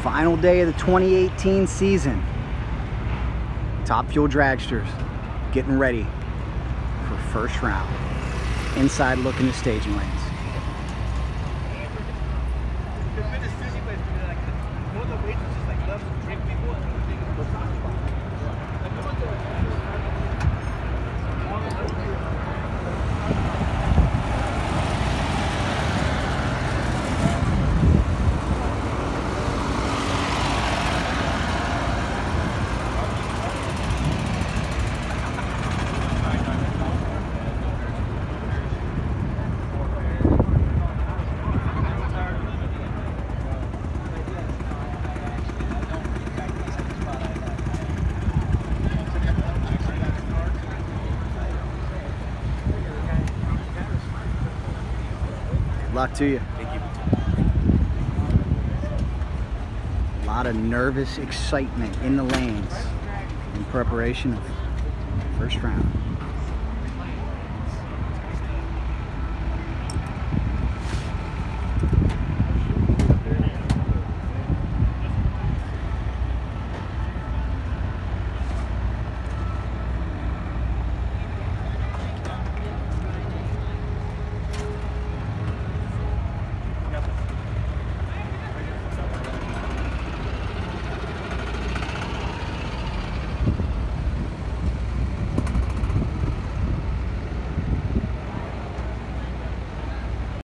Final day of the 2018 season. Top Fuel Dragsters getting ready for first round. Inside looking to staging lanes. Like, the like. Luck to you. Thank you. A lot of nervous excitement in the lanes in preparation of first round.